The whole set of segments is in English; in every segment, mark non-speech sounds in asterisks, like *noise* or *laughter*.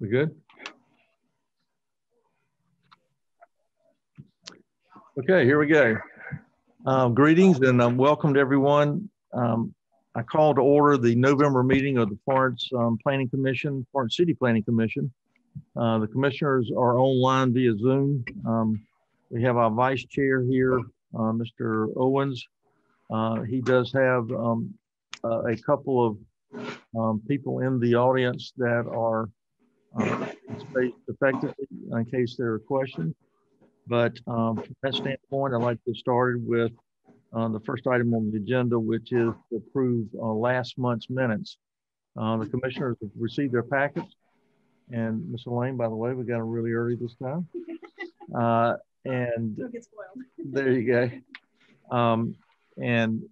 We good? Okay, here we go. Um, greetings and um, welcome to everyone. Um, I call to order the November meeting of the Florence um, Planning Commission, Florence City Planning Commission. Uh, the commissioners are online via Zoom. Um, we have our vice chair here, uh, Mr. Owens. Uh, he does have um, a couple of people in the audience that are uh, effectively in case there are questions. But um, from that standpoint, I'd like to get started with uh, the first item on the agenda, which is to approve uh, last month's minutes. Uh, the commissioners have received their packets. And Ms. Elaine, by the way, we got them really early this time. *laughs* Uh, and *laughs* there you go. Um, and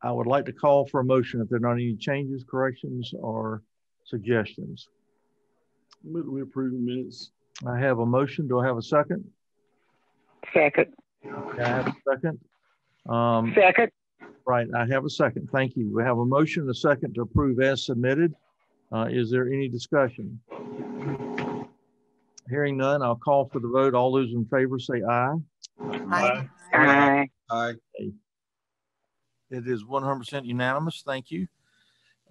I would like to call for a motion if there are not any changes, corrections, or suggestions. We approve the minutes. I have a motion. Do I have a second? Second. I have a second. Um, Second. right, I have a second. Thank you. We have a motion, and a second to approve as submitted. Uh, is there any discussion? Hearing none, I'll call for the vote. All those in favor say aye. Aye. Aye. Aye. It is 100% unanimous. Thank you.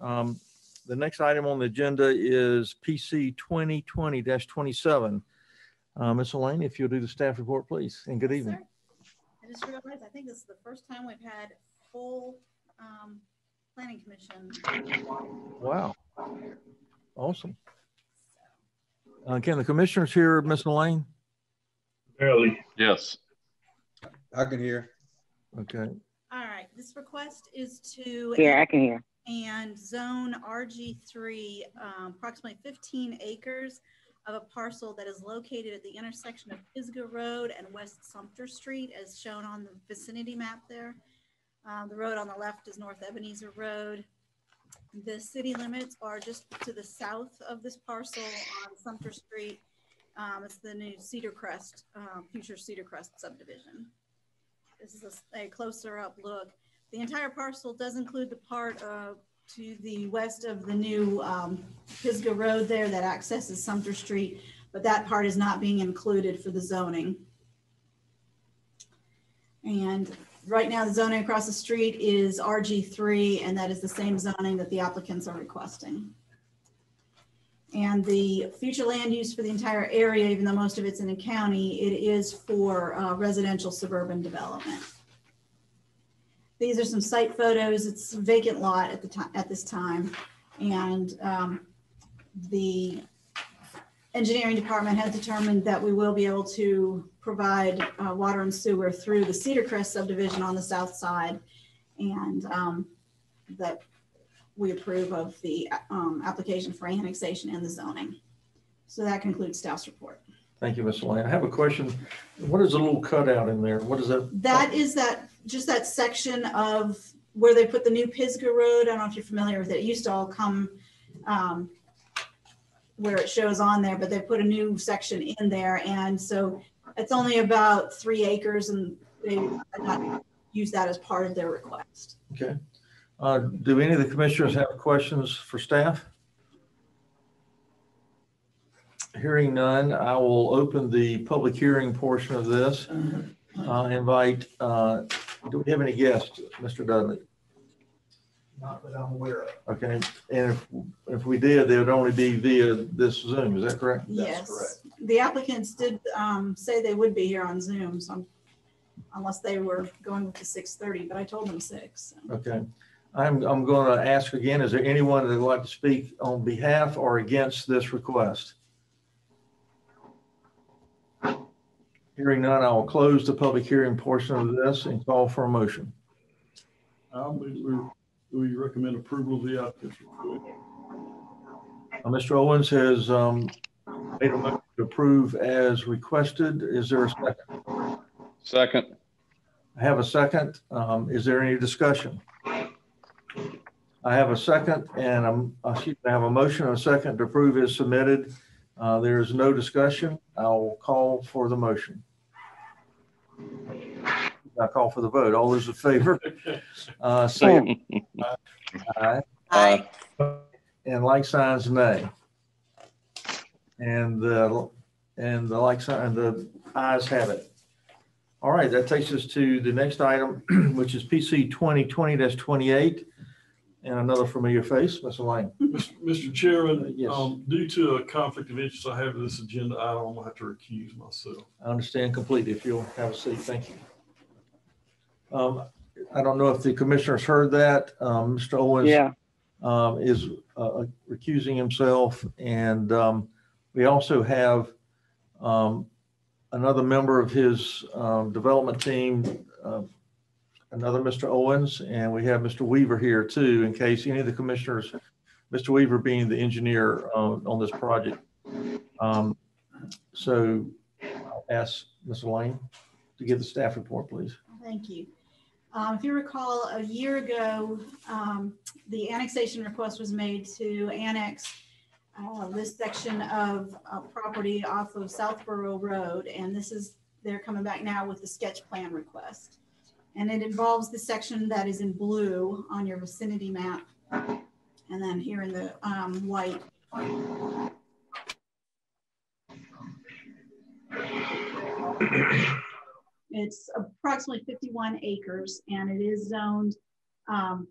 Um, The next item on the agenda is PC 2020-27. Uh, Ms. Elaine, if you'll do the staff report, please, and good evening. Sir, I just realized, I think this is the first time we've had full um, planning commission. Wow. Awesome. Uh, Can the commissioners hear Ms. Elaine? Barely. Yes. I can hear. Okay, All right, this request is to. Yeah, I can hear. And zone RG3, um, approximately 15 acres of a parcel that is located at the intersection of Pisgah Road and West Sumter Street as shown on the vicinity map there. Um, The road on the left is North Ebenezer Road. The city limits are just to the south of this parcel on Sumter Street. Um, It's the new Cedar Crest, uh, future Cedar Crest subdivision. This is a closer up look. The entire parcel does include the part uh, to the west of the new um, Pisgah Road there that accesses Sumter Street, but that part is not being included for the zoning. And right now, the zoning across the street is RG3, and that is the same zoning that the applicants are requesting. And the future land use for the entire area, even though most of it's in the county, it is for uh, residential suburban development. These are some site photos. It's a vacant lot at the time, at this time. And um, the engineering department has determined that we will be able to provide uh, water and sewer through the Cedar Crest subdivision on the south side. And um, that we approve of the um, application for annexation and the zoning. So that concludes staff's report. Thank you, Ms. Elaine. I have a question. What is a little cutout in there? What is that? That is that, just that section of where they put the new Pisgah Road. I don't know if you're familiar with it. It used to all come um, where it shows on there, but they put a new section in there. And so it's only about three acres and they did not use that as part of their request. Okay. Uh, Do any of the commissioners have questions for staff? Hearing none, I will open the public hearing portion of this. Uh, Invite, uh, do we have any guests, Mr. Dudley? Not that I'm aware of. Okay, and if, if we did, they would only be via this Zoom, is that correct? Yes. correct. The applicants did um, say they would be here on Zoom, so unless they were going with the 6:30, but I told them six. so. Okay. I'm, I'm going to ask again, is there anyone that would like to speak on behalf or against this request? Hearing none, I will close the public hearing portion of this and call for a motion. I'll move, we, we recommend approval of the applicant's report. Uh, Mr. Owens has um, made a motion to approve as requested. Is there a second? Second. I have a second. Um, Is there any discussion? I have a second and I'm, excuse me, I have a motion and a second to approve as submitted. Uh, There is no discussion. I'll call for the motion. I call for the vote. All those in favor, *laughs* uh, say aye. Aye. And like signs, nay. And the, and the like sign, and the ayes have it. All right, that takes us to the next item, *clears throat* which is PC twenty twenty twenty-eight. And another familiar face, Mr. Lane. *laughs* Mr. Mr. Chairman, Yes. um, due to a conflict of interest I have with this agenda item, I'm gonna have to recuse myself. I understand completely. If you'll have a seat, thank you. Um, I don't know if the commissioners heard that. Um, Mr. Owens Yeah, um, is uh, recusing himself. And um, we also have um, another member of his um, development team, uh, another Mr. Owens, and we have Mr. Weaver here too, in case any of the commissioners, Mr. Weaver being the engineer uh, on this project. Um, So I'll ask Ms. Elaine to give the staff report, please. Thank you. Um, if you recall, a year ago, um, the annexation request was made to annex uh, this section of uh, property off of Southborough Road, and this is, they're coming back now with the sketch plan request. And it involves the section that is in blue on your vicinity map, and then here in the um, white. It's approximately 51 acres and it is zoned um,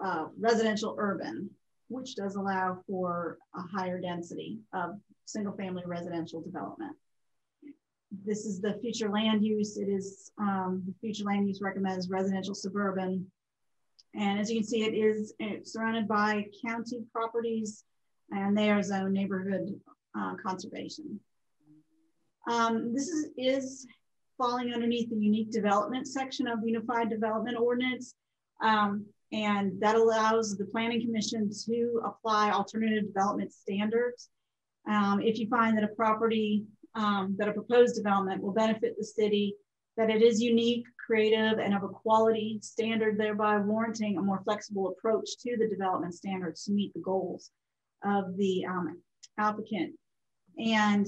uh, residential urban, which does allow for a higher density of single family residential development. This is the future land use. It is um, the future land use recommends residential suburban. And as you can see, it is surrounded by county properties and they are zoned neighborhood uh, conservation. Um, this is, is falling underneath the unique development section of Unified Development Ordinance. Um, and that allows the Planning Commission to apply alternative development standards. Um, if you find that a property, um, that a proposed development will benefit the city, that it is unique, creative, and of a quality standard, thereby warranting a more flexible approach to the development standards to meet the goals of the um, applicant. And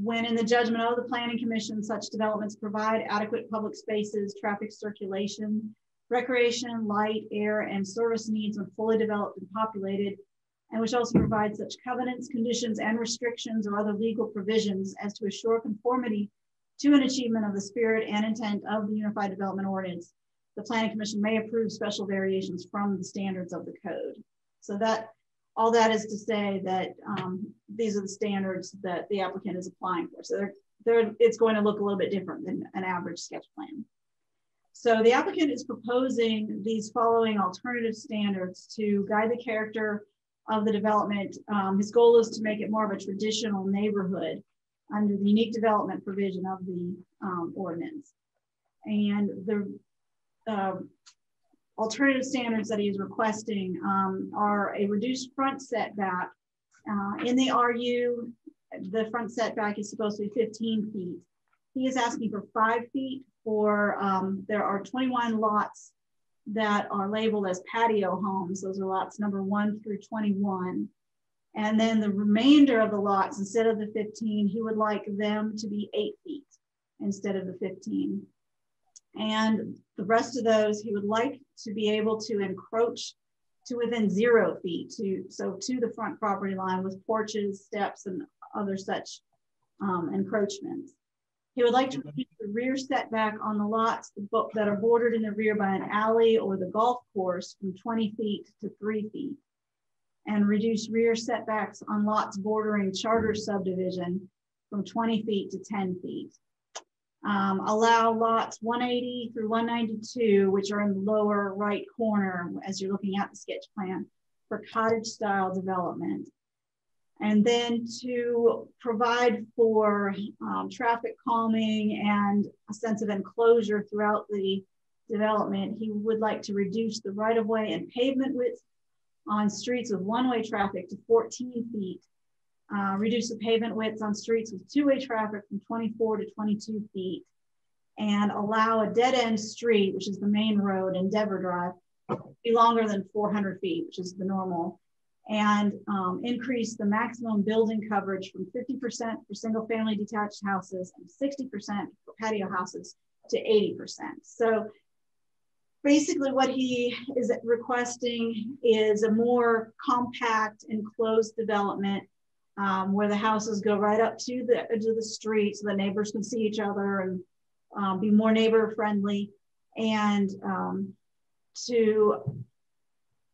when in the judgment of the Planning Commission, such developments provide adequate public spaces, traffic circulation, recreation, light, air, and service needs when fully developed and populated, and which also provides such covenants, conditions, and restrictions or other legal provisions as to assure conformity to an achievement of the spirit and intent of the Unified Development Ordinance, the Planning Commission may approve special variations from the standards of the code. So that all that is to say that um, these are the standards that the applicant is applying for. So they're, they're, it's going to look a little bit different than an average sketch plan. So the applicant is proposing these following alternative standards to guide the character of the development. Um, his goal is to make it more of a traditional neighborhood under the unique development provision of the um, ordinance. And the uh, alternative standards that he is requesting um, are a reduced front setback. Uh, in the RU, the front setback is supposed to be 15 feet. He is asking for five feet for, um, there are 21 lots that are labeled as patio homes. Those are lots number one through 21. And then the remainder of the lots, instead of the 15, he would like them to be eight feet instead of the 15. And the rest of those, he would like to be able to encroach to within zero feet to so to the front property line with porches, steps, and other such um, encroachments. He would like to reduce the rear setback on the lots that are bordered in the rear by an alley or the golf course from 20 feet to three feet and reduce rear setbacks on lots bordering charter subdivision from 20 feet to 10 feet. Um, allow lots 180 through 192, which are in the lower right corner as you're looking at the sketch plan for cottage style development. And then to provide for um, traffic calming and a sense of enclosure throughout the development, he would like to reduce the right of way and pavement width on streets with one-way traffic to 14 feet, uh, reduce the pavement widths on streets with two-way traffic from 24 to 22 feet, and allow a dead-end street, which is the main road, Endeavor Drive, be longer than 400 feet, which is the normal, and um, increase the maximum building coverage from 50% for single-family detached houses and 60% for patio houses to 80%. So basically what he is requesting is a more compact and enclosed development um, where the houses go right up to the edge of the street so the neighbors can see each other and um, be more neighbor friendly. And um, to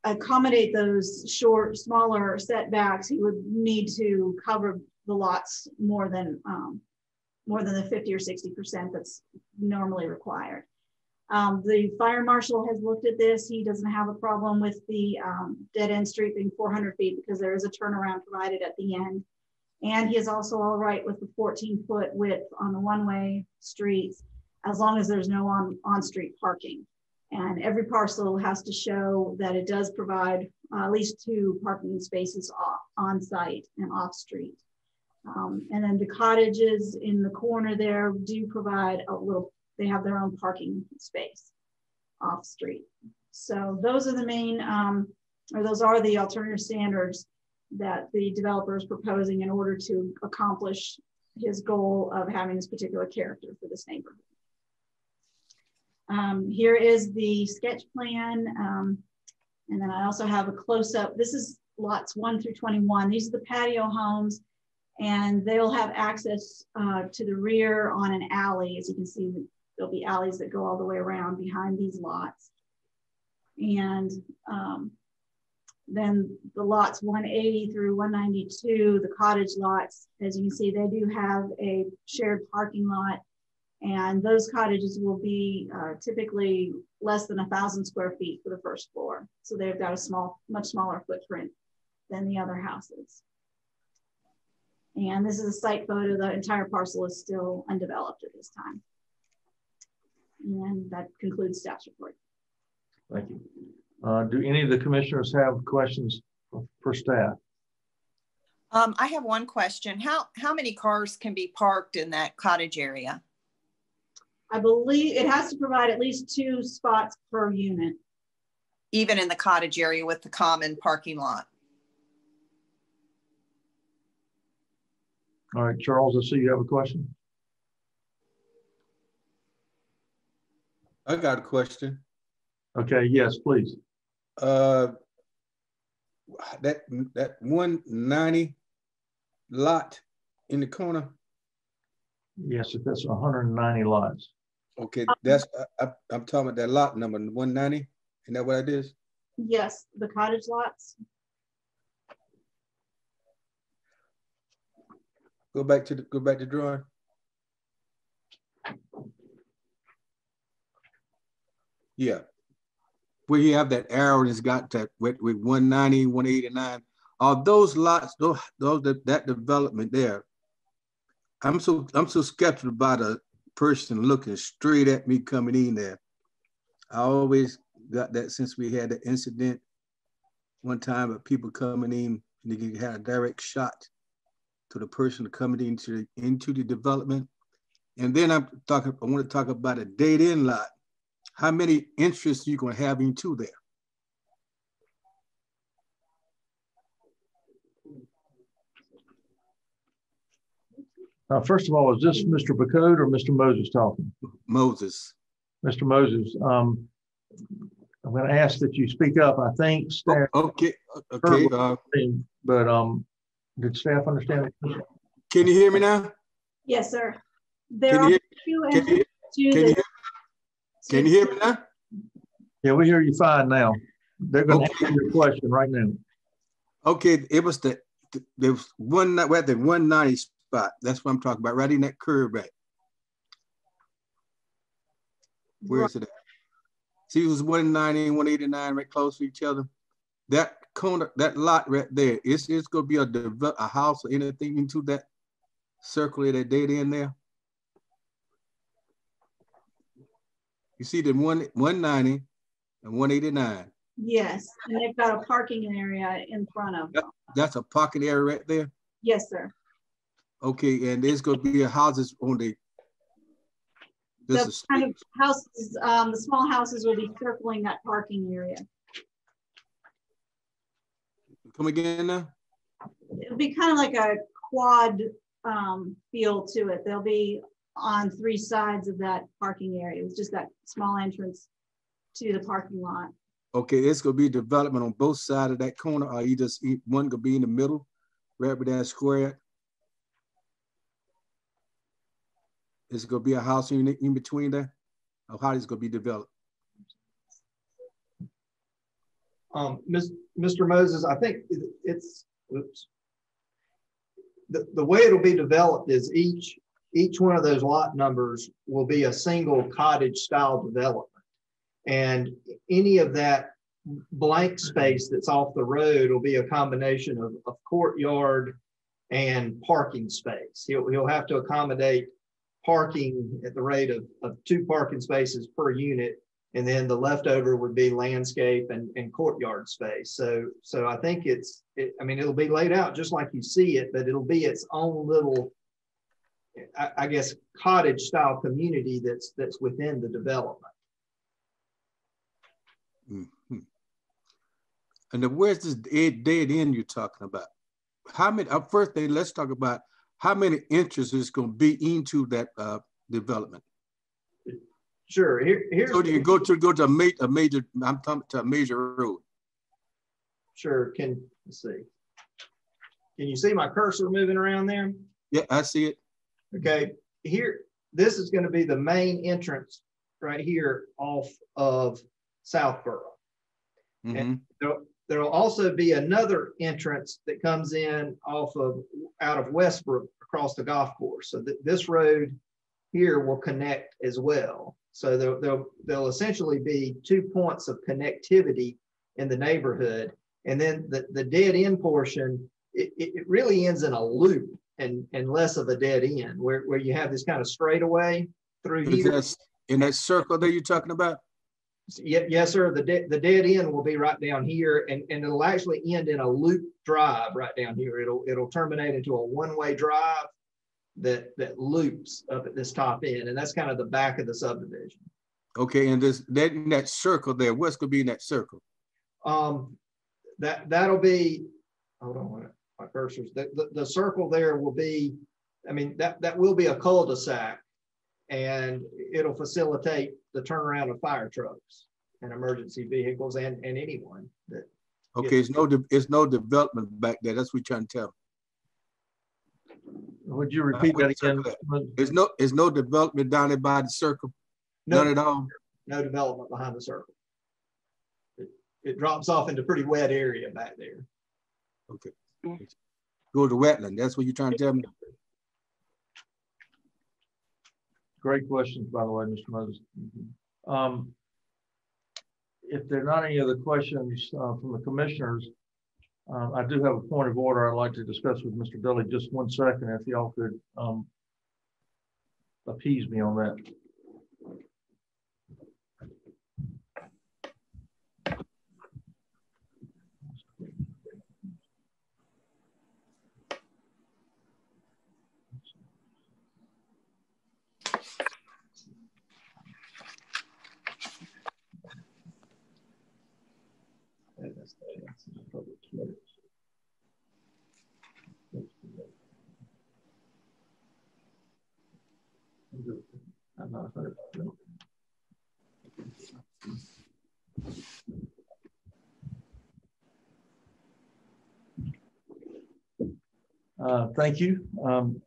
accommodate those short, smaller setbacks, he would need to cover the lots more than um, more than the 50 or 60% that's normally required. Um, the fire marshal has looked at this. He doesn't have a problem with the um, dead end street being 400 feet because there is a turnaround provided at the end. And he is also all right with the 14 foot width on the one way streets as long as there's no on, on street parking. And every parcel has to show that it does provide uh, at least two parking spaces off, on site and off street. Um, and then the cottages in the corner there do provide a little, they have their own parking space off street. So those are the main, um, or those are the alternative standards that the developer is proposing in order to accomplish his goal of having this particular character for this neighborhood. Um, here is the sketch plan. Um, and then I also have a close up. This is lots one through 21. These are the patio homes and they'll have access uh, to the rear on an alley. As you can see, there'll be alleys that go all the way around behind these lots. And um, then the lots 180 through 192, the cottage lots, as you can see, they do have a shared parking lot. And those cottages will be uh, typically less than a thousand square feet for the first floor. So they've got a small, much smaller footprint than the other houses. And this is a site photo. The entire parcel is still undeveloped at this time. And that concludes staff's report. Thank you. Uh, do any of the commissioners have questions for, for staff? Um, I have one question. How how many cars can be parked in that cottage area? I believe it has to provide at least two spots per unit. Even in the cottage area with the common parking lot? All right, Charles, I see you have a question. I got a question. Okay, yes, please. Uh, that that one ninety lot in the corner. Yes, if that's 190 lots. Okay, that's I, I, am talking about that lot number one ninety. Isn't that what it is? Yes, the cottage lots. Go back to the go back to drawing. Yeah. Where you have that arrow that's got that with, with 190, 189. Are those lots, those, those that, that development there? I'm so I'm so skeptical about a person looking straight at me coming in there. I always got that since we had the incident one time of people coming in and they had a direct shot to the person coming into the, into the development. And then I'm talking, I want to talk about a date in lot. How many interests you gonna have into there? Uh, first of all, is this Mr. Bacode or Mr. Moses talking? Moses. Mr. Moses, um, I'm going to ask that you speak up. I think staff. Oh, okay. Okay. Uh, but um, did staff understand? Can you hear me now? Yes, sir. There can are you, two can you, can, you, can you hear me now? Yeah, we hear you fine now. They're going okay. to answer your question right now. Okay, it was the there was one we're at the 190 spot. That's what I'm talking about, right in that curve right. Where right. is it at? See, it was 190 and 189 right close to each other. That corner, that lot right there, it's, it's gonna be a, a house or anything into that circle that dead in there. You see the one 190 and 189. Yes, and they've got a parking area in front of them. That's a parking area right there? Yes, sir. Okay, and there's gonna be houses on the the kind of houses, um, the small houses will be circling that parking area. Come again now? It'll be kind of like a quad um, feel to it. They'll be on three sides of that parking area. It's just that small entrance to the parking lot. Okay, it's gonna be development on both sides of that corner, or you just one gonna be in the middle, right with that square? Is it gonna be a house in, in between there? Or how is it gonna be developed? Um, Mr. Moses, I think it's, oops. The, the way it'll be developed is each, each one of those lot numbers will be a single cottage style development. And any of that blank space that's off the road will be a combination of, of courtyard and parking space. He'll, he'll have to accommodate parking at the rate of, of two parking spaces per unit and then the leftover would be landscape and, and courtyard space. So, so I think it's, it, I mean, it'll be laid out just like you see it, but it'll be its own little, I, I guess, cottage style community that's, that's within the development. Mhm. And then where's this dead, dead end you're talking about? How many, uh, first thing, let's talk about how many entrances is gonna be into that, uh, development? Sure, here, here's. So do you go to, go to a ma, a major, I'm talking to a major road. Sure, can, let's see. Can you see my cursor moving around there? Yeah, I see it. Okay, here, this is gonna be the main entrance right here off of Southborough. Mhm. There'll, there'll also be another entrance that comes in off of, out of Westbrook across the golf course. So that this road here will connect as well. So there'll, there'll, there'll essentially be two points of connectivity in the neighborhood. And then the, the dead end portion, it, it, really ends in a loop and, and less of a dead end where, where you have this kind of straightaway through here. that in that circle that you're talking about? Ye- Yes, sir. The dead, the dead end will be right down here and, and it'll actually end in a loop drive right down here. It'll, it'll terminate into a one-way drive that, that loops up at this top end. And that's kind of the back of the subdivision. Okay, and this, that, in that circle there, what's gonna be in that circle? Um, that, that'll be, hold on, my- my cursors, the, the, the circle there will be, I mean, that, that will be a cul-de-sac. And it'll facilitate the turnaround of fire trucks and emergency vehicles and, and anyone that Okay, it's no, de- it's no development back there. That's what you're trying to tell. me. Would you uh, repeat that again? There's no, there's no development down there by the circle, none at all. no development behind the circle. It, it drops off into pretty wet area back there. Okay. Go to wetland, that's what you're trying to tell me? Great questions, by the way, Mr. Moses. Um, If there are not any other questions uh, from the commissioners, um, I do have a point of order I'd like to discuss with Mr. Dudley. Just one second, if y'all could um, appease me on that. I'm not a hundred percent. Uh, Thank you. Um,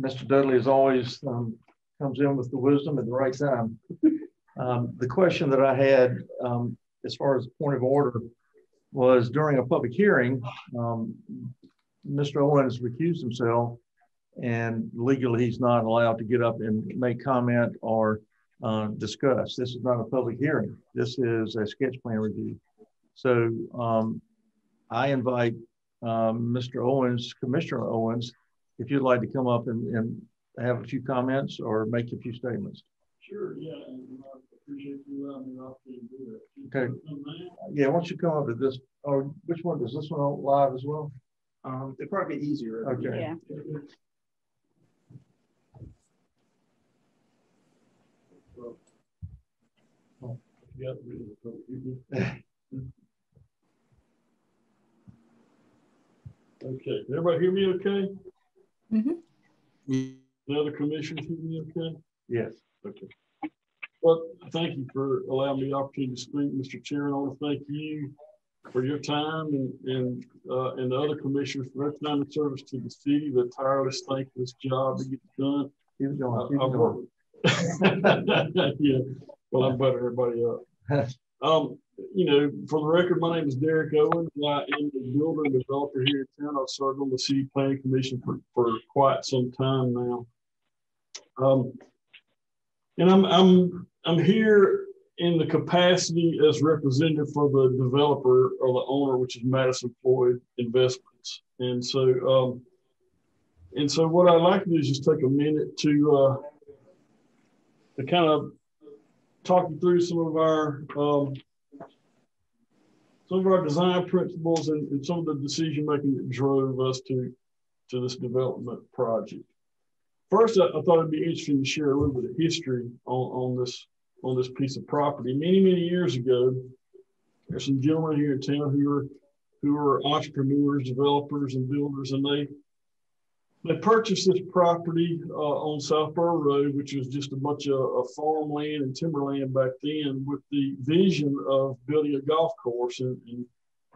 Mr. Dudley, as always, um, comes in with the wisdom at the right time. Um, The question that I had, um, as far as point of order, was during a public hearing, um, Mr. Owens recused himself, and legally, he's not allowed to get up and make comment or uh, discuss. This is not a public hearing. This is a sketch plan review. So um, I invite um, Mr. Owens, Commissioner Owens, if you'd like to come up and, and have a few comments or make a few statements. Sure, yeah, and I appreciate you allowing me the to do that. Okay. Yeah, why don't you come up to this, or which one, is this one on live as well? Um, it'd probably be easier. Okay. Yeah. Yeah, *laughs* *laughs* really, so you good? Okay, can everybody hear me okay? The other commissioners hear me okay? Yes. Okay. Well, thank you for allowing me the opportunity to speak, Mr. Chairman. I want to thank you for your time and, and, uh, and the other commissioners for their time and service to the city, the tireless, thankless job to get done. Keep I- going, keep I've going. worked- Yeah, well, I'm better everybody up. *laughs* Um, you know, for the record, my name is Derek Owen. I am the builder and developer here in town. I've served on the city planning commission for, for quite some time now. Um, and I'm, I'm, I'm here in the capacity as representative for the developer or the owner, which is Madison Floyd Investments. And so, um, and so what I'd like to do is just take a minute to, uh, to kind of talk you through some of our, um, some of our design principles and, and some of the decision making that drove us to, to this development project. First, I, I thought it'd be interesting to share a little bit of history on, on this on this piece of property. Many, many years ago, there's some gentlemen here in town who are who are entrepreneurs, developers, and builders, and they they purchased this property uh, on Southborough Road, which was just a bunch of, of farmland and timberland back then, with the vision of building a golf course. And, and,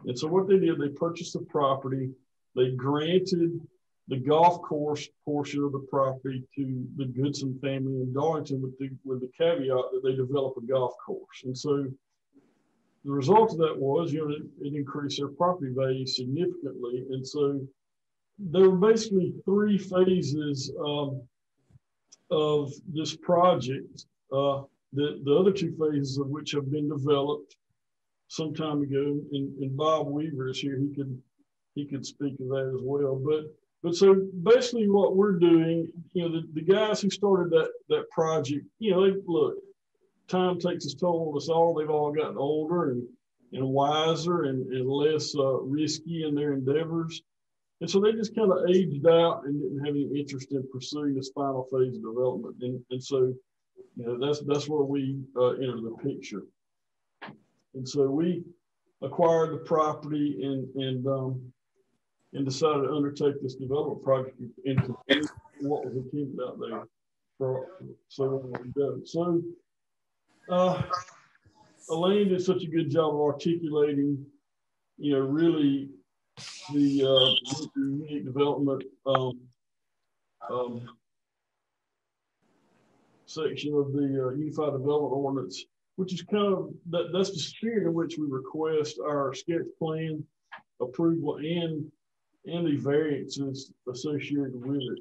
and so what they did, they purchased the property, they granted the golf course portion of the property to the Goodson family in Darlington with the, with the caveat that they develop a golf course. And so the result of that was, you know, it, it increased their property value significantly. And so there were basically three phases um, of this project. Uh, the, the other two phases of which have been developed some time ago, and, and Bob Weaver is here. He could he could speak of that as well. But but so basically, what we're doing, you know, the, the guys who started that that project, you know, they look, time takes its toll on us all. They've all gotten older and and wiser and, and less uh, risky in their endeavors. And so they just kind of aged out and didn't have any interest in pursuing this final phase of development. And, and so, you know, that's that's where we uh, enter the picture. And so we acquired the property and and um, and decided to undertake this development project into what was intended out there for so long ago. So uh, Elaine did such a good job of articulating, you know, really the, uh, unique development um, um, section of the uh, Unified Development Ordinance, which is kind of that, that's the spirit in which we request our sketch plan approval and and the variances associated with it.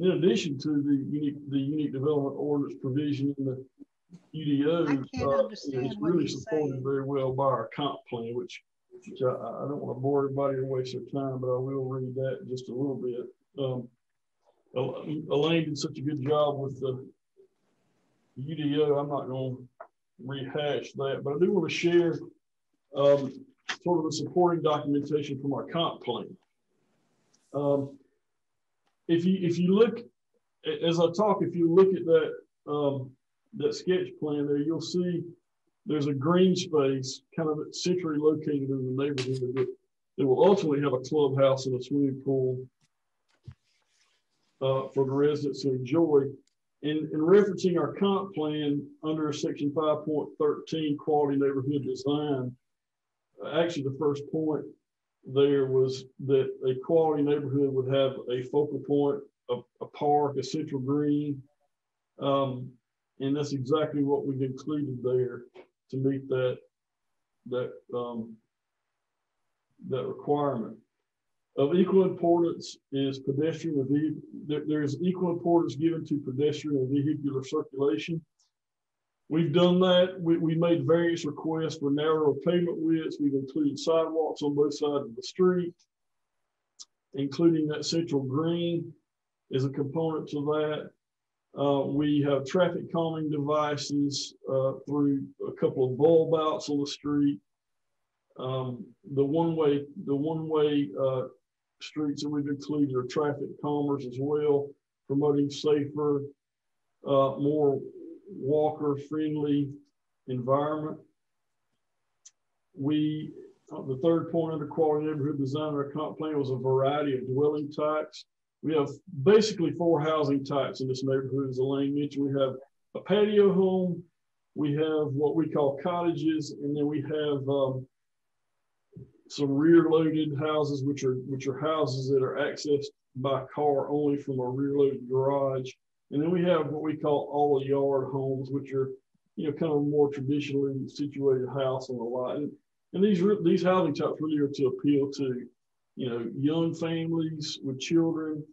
In addition to the unique the unique development ordinance provision in the UDO, uh, it's really supported saying. very well by our comp plan, which, which I, I don't want to bore everybody to waste their time, but I will read that just a little bit. Um, Elaine did such a good job with the UDO. I'm not going to rehash that, but I do want to share um, sort of the supporting documentation from our comp plan. Um, if you if you look as I talk, if you look at that um, that sketch plan there, you'll see there's a green space kind of centrally located in the neighborhood that, that will ultimately have a clubhouse and a swimming pool uh, for the residents to enjoy. In referencing our comp plan under section 5.13 quality neighborhood design, uh, actually the first point there was that a quality neighborhood would have a focal point, a, a park, a central green. Um, and that's exactly what we've included there to meet that, that, um, that requirement. Of equal importance is pedestrian vehicle, there's equal importance given to pedestrian and vehicular circulation. We've done that. We, we made various requests for narrower pavement widths. We've included sidewalks on both sides of the street, including that central green is a component to that. Uh, we have traffic calming devices uh, through a couple of bulb outs on the street. Um, the one-way, the one-way uh, streets that we've included are traffic calmers as well, promoting safer, uh, more walker-friendly environment. We, uh, the third point under quality neighborhood design, our comp plan was a variety of dwelling types. We have basically four housing types in this neighborhood, as Elaine mentioned. We have a patio home, we have what we call cottages, and then we have um, some rear loaded houses, which are, which are houses that are accessed by car only from a rear loaded garage. And then we have what we call all yard homes, which are, you know, kind of more traditionally situated house on a lot. And, and these, these housing types really are to appeal to, you know, young families with children,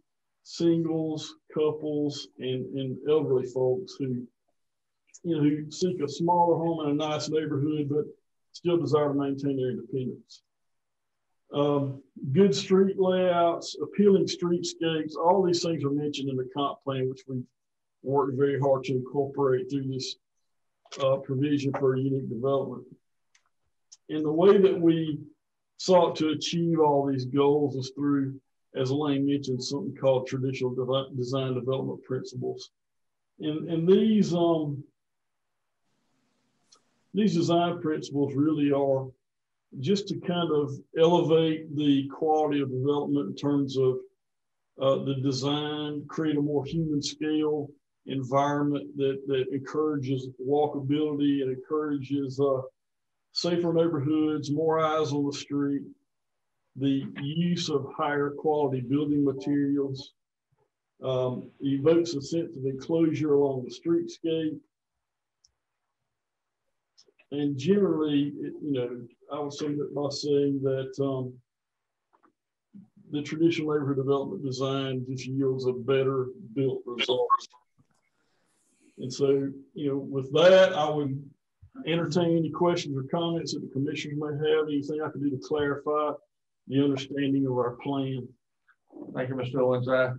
singles, couples, and, and elderly folks who, you know, who seek a smaller home in a nice neighborhood, but still desire to maintain their independence. Um, good street layouts, appealing streetscapes, all these things are mentioned in the comp plan, which we've worked very hard to incorporate through this uh, provision for unique development. And the way that we sought to achieve all these goals is through, as Elaine mentioned, something called traditional devi- design development principles. And, and these, um, these design principles really are just to kind of elevate the quality of development in terms of uh, the design, create a more human scale environment that, that encourages walkability and encourages uh, safer neighborhoods, more eyes on the street, the use of higher quality building materials, um, evokes a sense of enclosure along the streetscape, and generally, it- you know, I would sum it by saying that um, the traditional neighborhood development design just yields a better built result. And so, you know, with that, I would entertain any questions or comments that the commissioners may have, anything I can do to clarify the understanding of our plan. Thank you, Mr. Owens. I,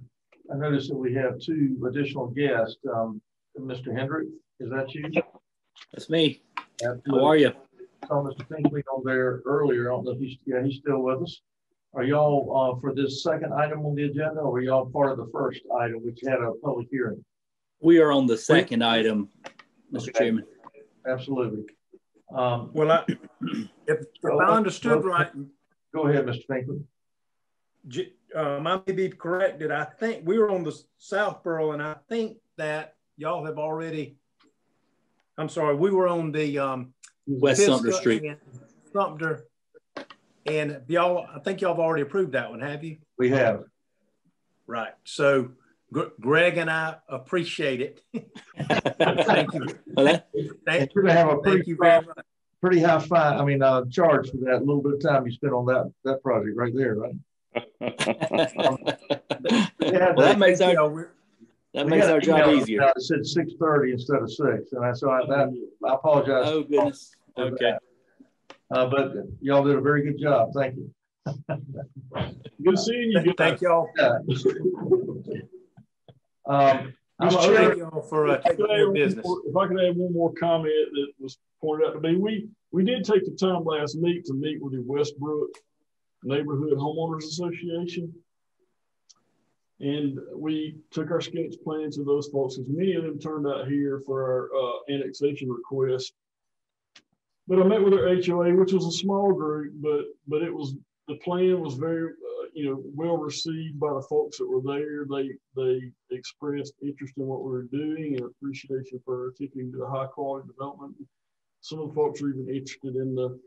I noticed that we have two additional guests. Um, Mr. Hendrick, is that you? That's me. How are you? Saw Mr. Pinkley on there earlier. I don't know if he's, yeah, he's still with us. Are y'all, uh, for this second item on the agenda, or are y'all part of the first item, which had a public hearing? We are on the second item, Mr. Okay. Chairman. Absolutely. Um, Well, I, if, if I understood right, go ahead, Mr. Pinkley. J- um, I may be corrected. I think we were on the Southborough and I think that y'all have already, I'm sorry, we were on the, um, West Sumter Street. and Sumter. And y'all, I think y'all have already approved that one, have you? We have. Right. So Gr- Greg and I appreciate it. *laughs* Thank you. Well, that- Thank, You're have a thank pretty, you very much. pretty high fine, I mean, uh, charge for that little bit of time you spent on that, that project right there, right? Yeah, *laughs* Well, that makes our, y'all. That makes our job easier. now that said six thirty instead of six, and I saw that, I apologize. Oh, goodness. Okay. Uh, but y'all did a very good job, thank you. Good seeing you. guys. Thank y'all. Yeah. *laughs* Um, I'm sure- for uh, taking care of business. If I could add one more comment that was pointed out to me, we, we did take the time last meet to meet with the Westbrook Neighborhood Homeowners Association. And we took our sketch plans to those folks, because many of them turned out here for our uh, annexation request. But I met with their HOA, which was a small group, but, but it was, the plan was very, uh, you know, well received by the folks that were there. They, they expressed interest in what we were doing and appreciation for attempting to high quality development. Some of the folks were even interested in the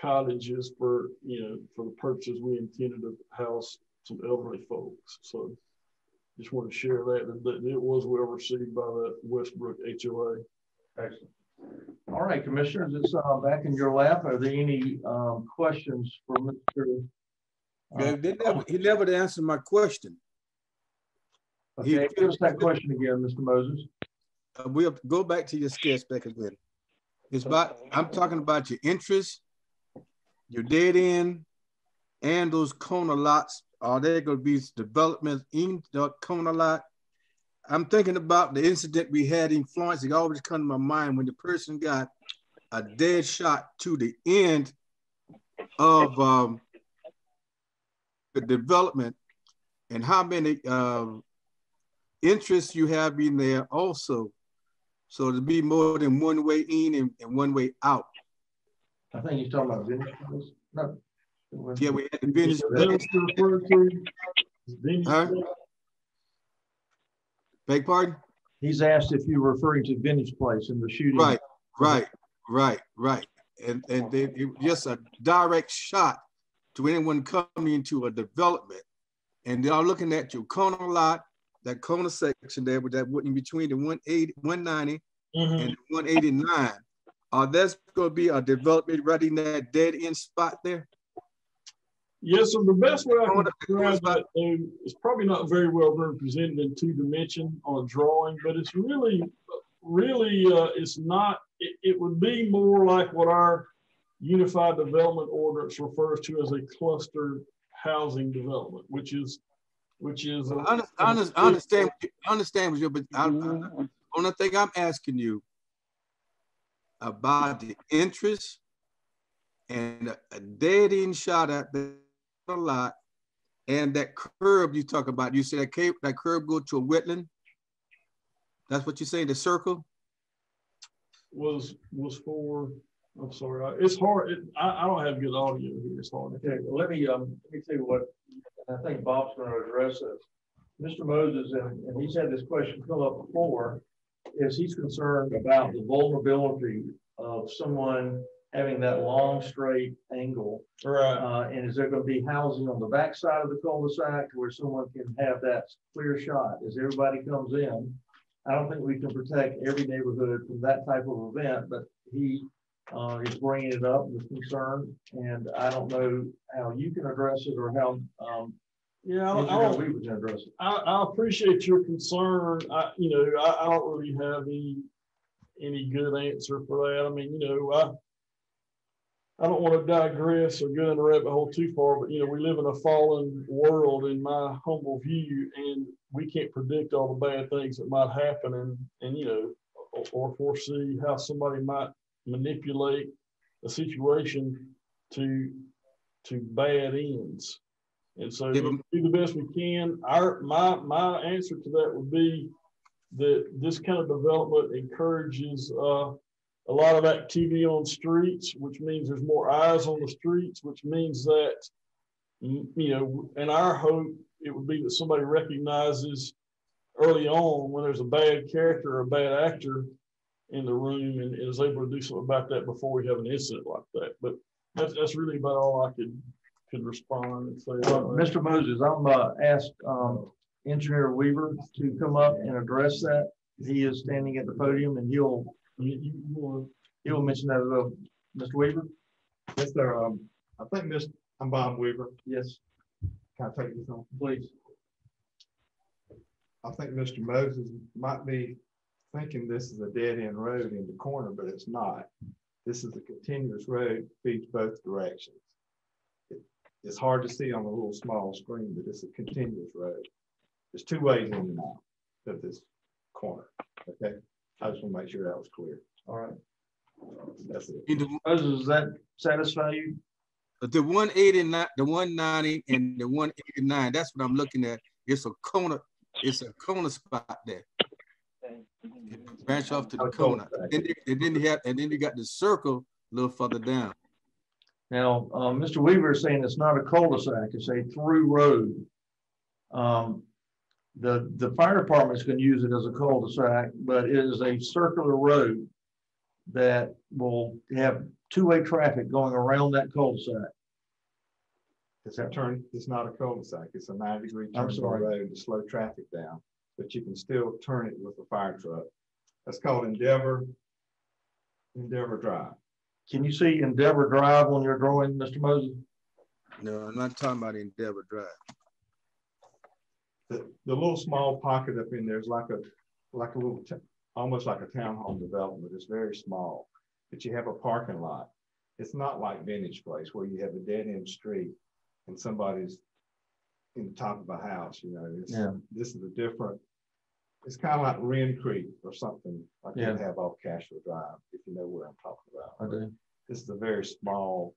cottages for, you know, for the purposes we intended to house some elderly folks. So just want to share that, that, that it was well received by the Westbrook HOA. Excellent. All right, commissioners, it's uh, back in your lap. Are there any um, questions for Mr.? Yeah, they never- He never answered my question. Okay, give us that *laughs* question again, Mr. Moses. Uh, We'll go back to your sketch back again. It's about, I'm talking about your interest, your dead end, and those corner lots. Are there gonna be development in the corner lot? I'm thinking about the incident we had in Florence. It always comes to my mind when the person got a dead shot to the end of um, development and how many um, interests you have in there also. So to be more than one way in and, and one way out. I think he's talking about Vintage. Place. No. Yeah, we had the business. Is that what to? Is Vintage Huh? Place? Beg pardon? He's asked if you're referring to Vintage Place in the shooting. Right, right, right, right. And and they, it just a direct shot to anyone coming into a development and they are looking at your corner lot, that corner section there with that in between the 180, 190 Mhm. and 189, are there's going to be a development right in that dead end spot there? Yes, so the best way I can describe that, though, it's probably not very well represented in two dimension on a drawing, but it's really, really, uh, it's not, it, it would be more like what our unified development ordinance refers to as a cluster housing development, which is, which is. a- I under- I understand, I understand what you're, but I, I, mm-hmm. only thing I'm asking you about the interest and a- a dead end shot at the lot and that curb you talk about, you said that curb, that curb go to a wetland? That's what you're saying, the circle? Was, was for, I'm sorry, it's hard, it, I, I don't have good audio here, it's hard. Okay, well, let me, um, let me tell you what, I think Bob's gonna address this. Mr. Moses, and, and he's had this question come up before, is he's concerned about the vulnerability of someone having that long straight angle. Right. Uh, and is there gonna be housing on the backside of the cul-de-sac where someone can have that clear shot as everybody comes in? I don't think we can protect every neighborhood from that type of event, but he, uh, is bringing it up with concern. And I don't know how you can address it or how, um, Yeah, I I Engineer don't, address it. I, I appreciate your concern. I, you know, I, I don't really have any, any good answer for that. I mean, you know, I, I don't want to digress or go in the rabbit hole too far, but you know, we live in a fallen world in my humble view, and we can't predict all the bad things that might happen and, and, you know, or, or foresee how somebody might manipulate a situation to, to bad ends. And so Yeah, we but- do the best we can. Our, my, my answer to that would be that this kind of development encourages, uh, a lot of activity on streets, which means there's more eyes on the streets, which means that, you know, and our hope, it would be that somebody recognizes early on when there's a bad character or a bad actor in the room and is able to do something about that before we have an incident like that. But that's, that's really about all I could, could respond and say. About that. Mr. Moses, I'm, uh, asked, um, Engineer Weaver to come up and address that. He is standing at the podium and he'll, he'll mention that as well. Mr. Weaver? Yes, sir. Um, I think Mr. I'm Bob Weaver. Yes, Can I take this on? please. I think Mr. Moses might be thinking this is a dead end road in the corner, but it's not. This is a continuous road, feeds both directions. It- It's hard to see on a little small screen, but it's a continuous road. There's two ways in and out of this corner, okay? I just want to make sure that was clear. All right. That's it. In the, does that satisfy you? Uh, the one eighty-nine, the one ninety and the one eighty-nine, that's what I'm looking at. It's a corner, it's a corner spot there. It Branch off to the corner. Then And then you have, and then you got the circle a little further down. Now, uh, Mr. Weaver is saying it's not a cul-de-sac, it's a through road. Um, the, the fire department's gonna use it as a cul-de-sac, but it is a circular road that will have two-way traffic going around that cul-de-sac. It's a turn, it's not a cul-de-sac, it's a ninety degree turn I'm turn to the sorry. road to slow traffic down, but you can still turn it with a fire truck. That's called Endeavor, Endeavor Drive. Can you see Endeavor Drive on your drawing, Mr. Moses? No, I'm not talking about Endeavor Drive. The, the little small pocket up in there is like a, like a little, almost like a townhome development. It's very small. But you have a parking lot. It's not like Vintage Place where you have a dead end street and somebody's in the top of a house, you know, it's, Yeah. this is a different, it's kind of like Wren Creek or something like you Yeah. have off Cashua Drive, if you know where I'm talking about. I do. This is a very small.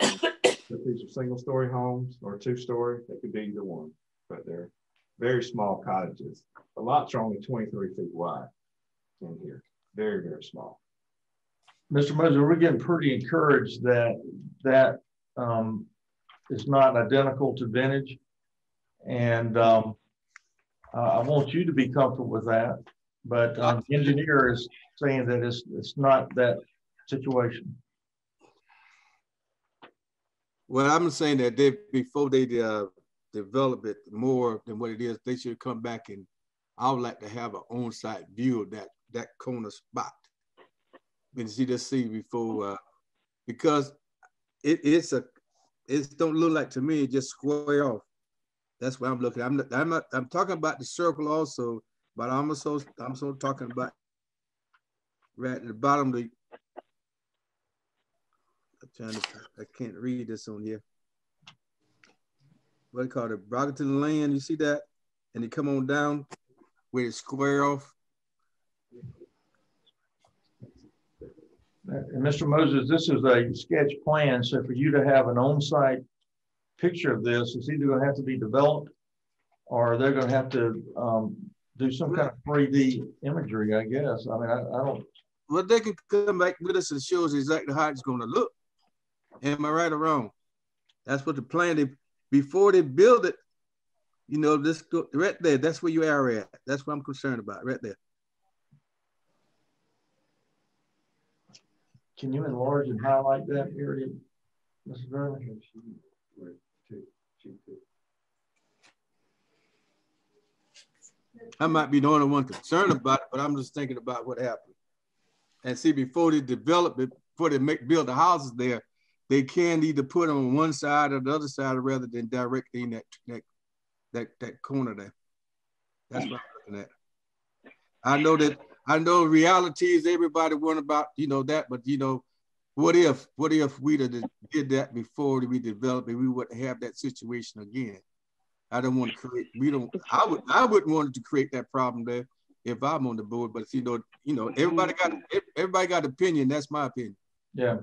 These are single story homes or two story, they could be either one, but they're very small cottages. The lots are only twenty-three feet wide in here, very, very small. Mr. Moses, we're getting pretty encouraged that that um, is not identical to vintage. And um, I want you to be comfortable with that. But um, the engineer is saying that it's, it's not that situation. Well, I'm saying that they, before they uh, develop it more than what it is, they should come back and I would like to have an on-site view of that that corner spot. And see just see before uh, because it, it's a it don't look like to me it just square off. That's what I'm looking. I'm not, I'm not, I'm talking about the circle also, but I'm also I'm also talking about right at the bottom of the I'm trying to I can't read this on here. What do you call it? Broggerton land. you see that? And you come on down where it square off. And Mr. Moses, this is a sketch plan. So for you to have an on-site picture of this, it's either going to have to be developed or they're going to have to um, do some kind of 3D imagery, I guess. I mean, I, I don't. Well, they can come back with us and show us exactly how it's going to look. Am I right or wrong? That's what the plan, they, before they build it, you know, this right there, that's where you are at. That's what I'm concerned about, right there. Can you enlarge and highlight that area, Mr. Vernon? I might be the only one concerned about it, but I'm just thinking about what happened. And see, before they develop it, before they make build the houses there, they can either put them on one side or the other side rather than directly in that that that, that corner there. That's what I'm looking at. I know that I know reality is everybody worrying about, you know, that, but you know, what if, what if we did that before we developed it, we wouldn't have that situation again. I don't want to create, we don't, I would, I wouldn't want to create that problem there if I'm on the board, but you know, you know, everybody got, everybody got opinion. That's my opinion. Yeah.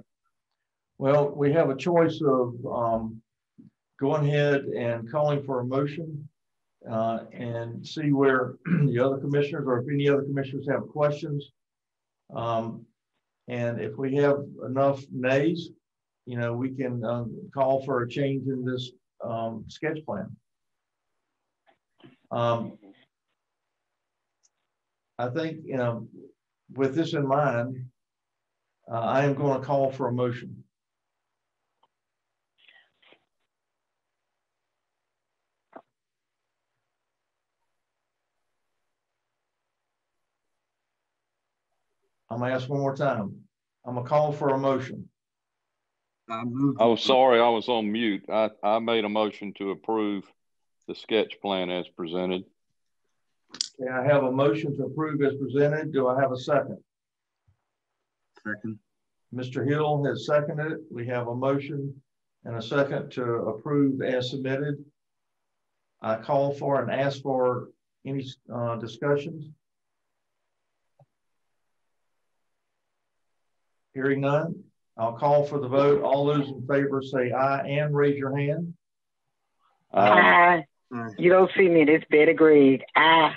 Well, we have a choice of um, going ahead and calling for a motion uh, and see where *clears throat* the other commissioners or if any other commissioners have questions. Um, and if we have enough nays, you know, we can um, call for a change in this um, sketch plan. Um, I think, you know, with this in mind, uh, I am going to call for a motion. I'm gonna ask one more time. I'm gonna call for a motion. Oh, sorry, I was on mute. I, I made a motion to approve the sketch plan as presented. Okay, I have a motion to approve as presented. Do I have a second? Second. Mr. Hill has seconded it. We have a motion and a second to approve as submitted. I call for and ask for any uh, discussions. Hearing none, I'll call for the vote. All those in favor say aye and raise your hand. Aye. You don't see me. This bed agreed. Aye.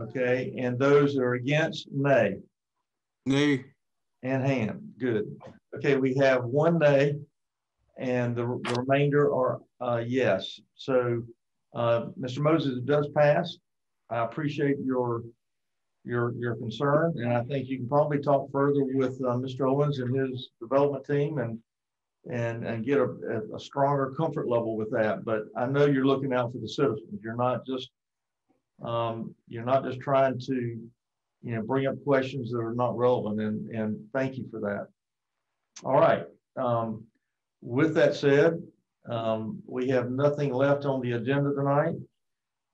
Okay, and those that are against, nay. Nay. And hand. Good. Okay, we have one nay, and the, the remainder are uh, yes. So, uh, Mr. Moses, it does pass. I appreciate your your your concern, and I think you can probably talk further with uh, Mr. Owens and his development team, and and and get a, a, stronger comfort level with that. But I know you're looking out for the citizens. You're not just um, you're not just trying to you know bring up questions that are not relevant, and and thank you for that. All right. Um, with that said, um, we have nothing left on the agenda tonight.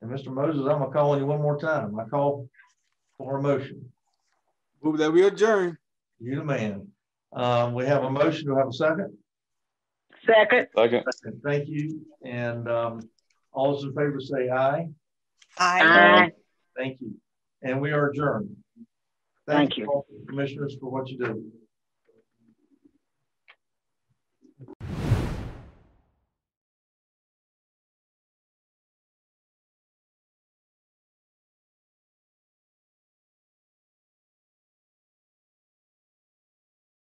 And Mr. Moses, I'm gonna call on you one more time. I call for a motion. Move that we adjourn. You the man. Um, we have a motion. Do we have a second? Second. Second. Thank you. And um, all those in favor say aye. Aye. Aye. Thank you. And we are adjourned. Thank you. commissioners for what you do.